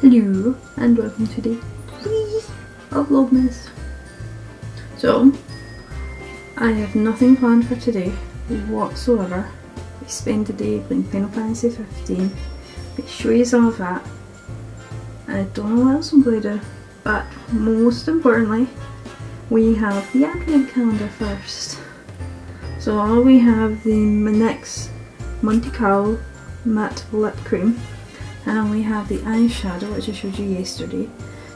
Hello and welcome to the of Vlogmas. So, I have nothing planned for today whatsoever. We spend the day playing Final Fantasy 15. I'll show you some of that. I don't know what else I'm going to do, but most importantly, we have the advent calendar first. So we have the next Monte Carlo matte lip cream and we have the eyeshadow which I showed you yesterday.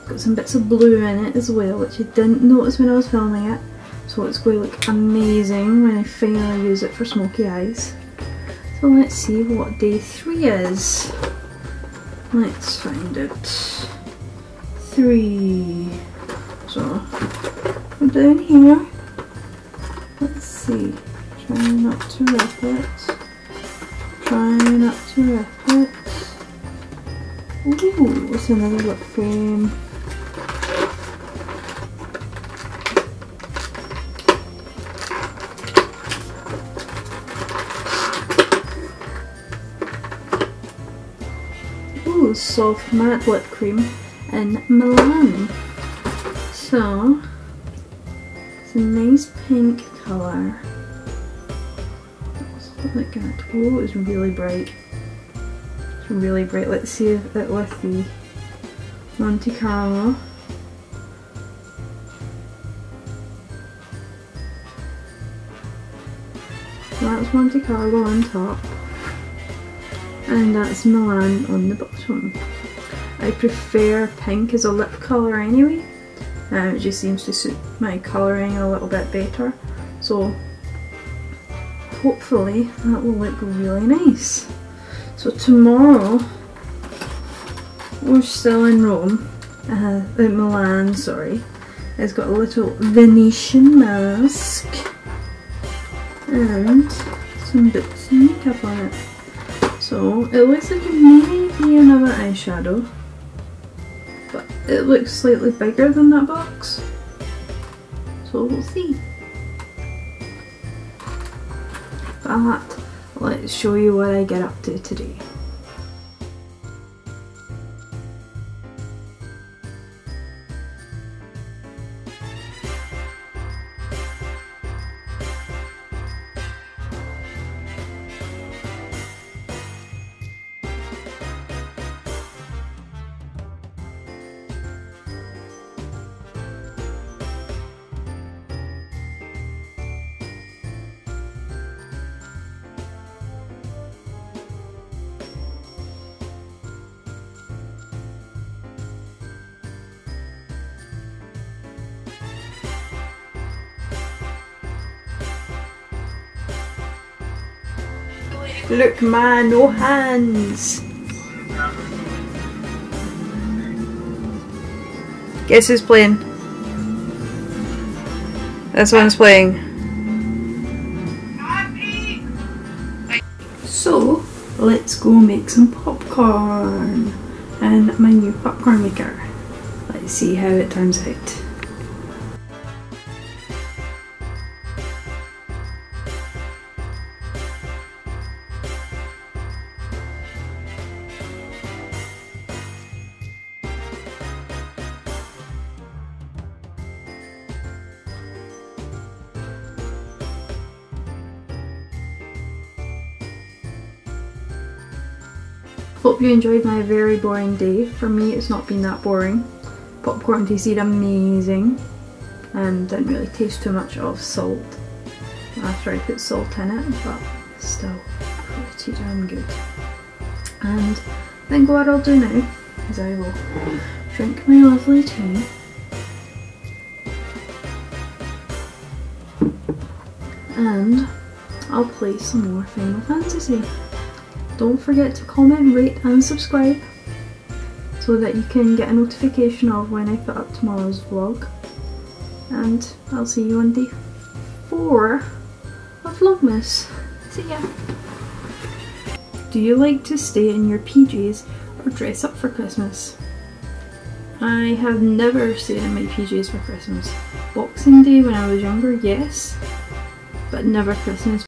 Got some bits of blue in it as well which I didn't notice when I was filming it. So it's going to look amazing when I finally use it for smoky eyes. So let's see what day 3 is. Let's find it. 3. So, down here. Let's see. Try not to rip it. Try not to rip it. Ooh, it's another lip frame. Ooh, soft matte lip cream in Milan. So, it's a nice pink colour. Look at Oh, it's really bright really bright. Let's see if it with the Monte Carlo. that's Monte Carlo on top and that's Milan on the bottom. I prefer pink as a lip colour anyway, um, it just seems to suit my colouring a little bit better so hopefully that will look really nice. So tomorrow we're still in Rome, uh, in Milan, sorry. It's got a little Venetian mask and some bits of makeup on it. So it looks like it may be another eyeshadow, but it looks slightly bigger than that box. So we'll see. But let's show you what I get up to today. Look man, no hands. Guess who's playing? This one's playing. So, let's go make some popcorn and my new popcorn maker. Let's see how it turns out. Hope you enjoyed my very boring day. For me it's not been that boring. Popcorn tasted amazing and didn't really taste too much of salt after I put salt in it but still pretty damn good. And I think what I'll do now is I will drink my lovely tea and I'll play some more Final Fantasy. Don't forget to comment, rate and subscribe so that you can get a notification of when I put up tomorrow's vlog. And I'll see you on day 4 of Vlogmas. See ya! Do you like to stay in your PJs or dress up for Christmas? I have never stayed in my PJs for Christmas. Boxing Day when I was younger, yes, but never Christmas